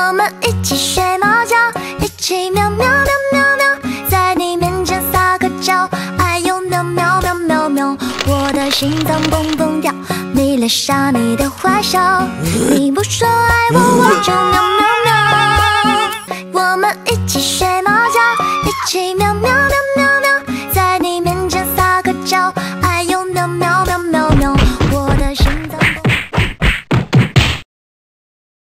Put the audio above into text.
我们一起睡猫觉，一起喵喵喵喵喵，在你面前撒个娇，哎呦喵喵喵喵喵，我的心脏蹦蹦跳，你脸上你的坏笑，你不说爱我，我就喵喵喵。我们一起睡猫觉，一起喵喵。